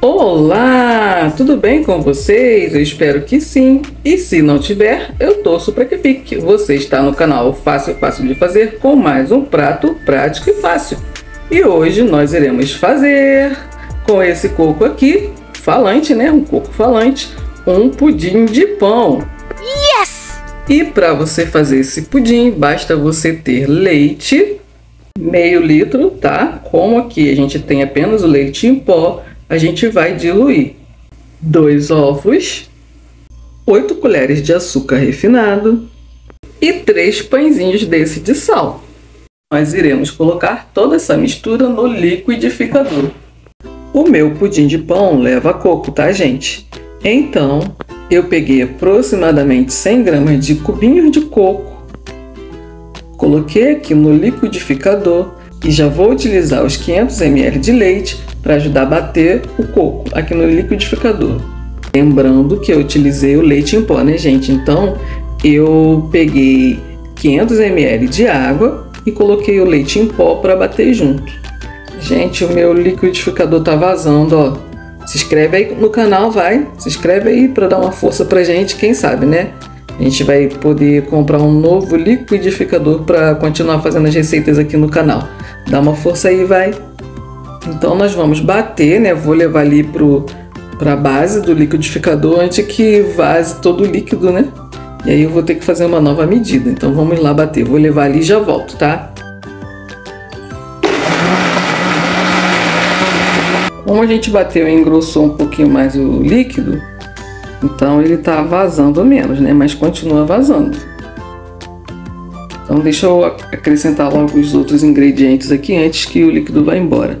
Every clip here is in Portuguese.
Olá, tudo bem com vocês? Eu espero que sim. E se não tiver, eu torço para que fique. Você está no canal Fácil Fácil de Fazer com mais um prato prático e fácil. E hoje nós iremos fazer com esse coco aqui, falante, né? Um coco falante, um pudim de pão. Yes! E para você fazer esse pudim, basta você ter leite, meio litro, tá? Como aqui a gente tem apenas o leite em pó, a gente vai diluir dois ovos, 8 colheres de açúcar refinado e três pãezinhos desse de sal. Nós iremos colocar toda essa mistura no liquidificador. O meu pudim de pão leva coco, tá, gente? Então, eu peguei aproximadamente 100 gramas de cubinhos de coco, coloquei aqui no liquidificador e já vou utilizar os 500 ml de leite para ajudar a bater o coco aqui no liquidificador. Lembrando que eu utilizei o leite em pó, né, gente? Então eu peguei 500 ml de água e coloquei o leite em pó para bater junto. Gente, o meu liquidificador tá vazando, ó. Se inscreve aí no canal, vai. Se inscreve aí para dar uma força pra gente, quem sabe, né? A gente vai poder comprar um novo liquidificador para continuar fazendo as receitas aqui no canal. Dá uma força aí, vai. Então nós vamos bater, né? Vou levar ali pro para a base do liquidificador antes que vaze todo o líquido, né? E aí eu vou ter que fazer uma nova medida. Então vamos lá bater. Vou levar ali e já volto, tá? Como a gente bateu e engrossou um pouquinho mais o líquido, então ele tá vazando menos, né? Mas continua vazando. Então deixa eu acrescentar logo os outros ingredientes aqui antes que o líquido vá embora.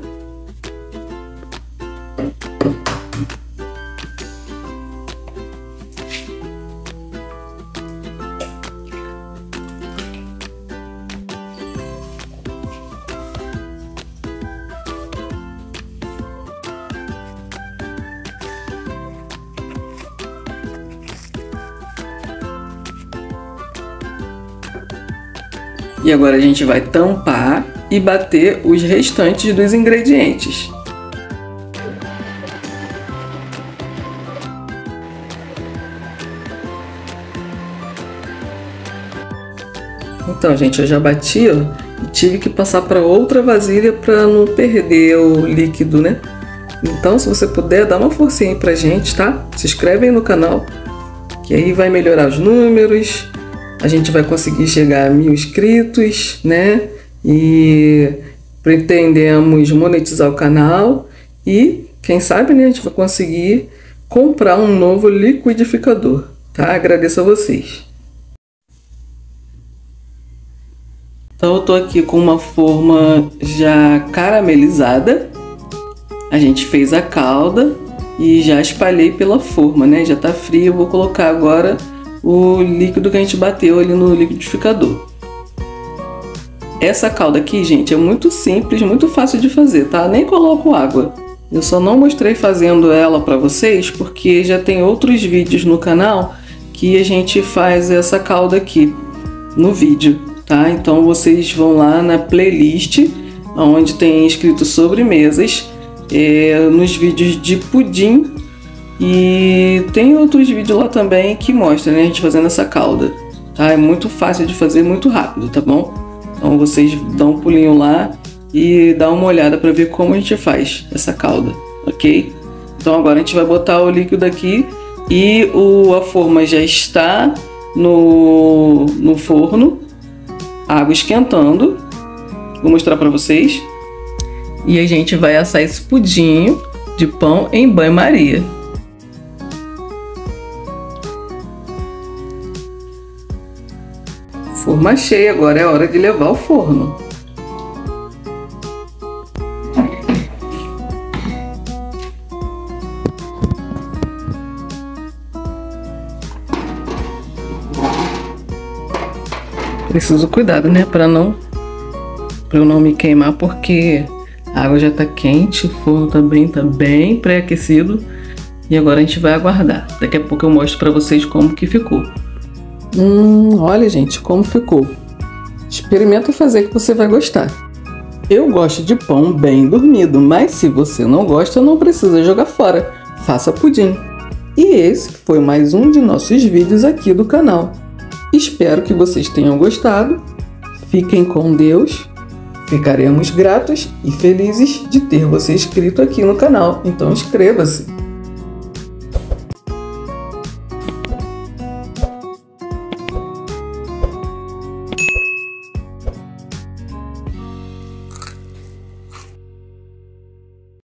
E agora a gente vai tampar e bater os restantes dos ingredientes. Então, gente, eu já bati ó, e tive que passar para outra vasilha para não perder o líquido, né? Então, se você puder, dá uma forcinha aí pra gente, tá? Se inscreve aí no canal, que aí vai melhorar os números, a gente vai conseguir chegar a mil inscritos, né? E pretendemos monetizar o canal e, quem sabe, né, a gente vai conseguir comprar um novo liquidificador, tá? Agradeço a vocês. Então eu tô aqui com uma forma já caramelizada. A gente fez a calda e já espalhei pela forma, né? Já tá frio, eu vou colocar agora o líquido que a gente bateu ali no liquidificador. Essa calda aqui, gente, é muito simples, muito fácil de fazer, tá? Nem coloco água. Eu só não mostrei fazendo ela para vocês porque já tem outros vídeos no canal que a gente faz essa calda aqui no vídeo, tá? Então vocês vão lá na playlist onde tem escrito sobremesas, é, nos vídeos de pudim e tem outros vídeos lá também que mostram né, a gente fazendo essa calda. Tá? É muito fácil de fazer, muito rápido, tá bom? Então vocês dão um pulinho lá e dá uma olhada para ver como a gente faz essa calda, ok? Então agora a gente vai botar o líquido aqui e o, a forma já está no, no forno, água esquentando. Vou mostrar para vocês. E a gente vai assar esse pudinho de pão em banho-maria. Forma cheia, agora é hora de levar ao forno. Preciso cuidado, né, para não para eu não me queimar, porque a água já tá quente, o forno também tá bem pré-aquecido. E agora a gente vai aguardar. Daqui a pouco eu mostro para vocês como que ficou. Hum, olha gente, como ficou. Experimenta fazer que você vai gostar. Eu gosto de pão bem dormido, mas se você não gosta, não precisa jogar fora. Faça pudim. E esse foi mais um de nossos vídeos aqui do canal. Espero que vocês tenham gostado. Fiquem com Deus. Ficaremos gratos e felizes de ter você inscrito aqui no canal. Então inscreva-se.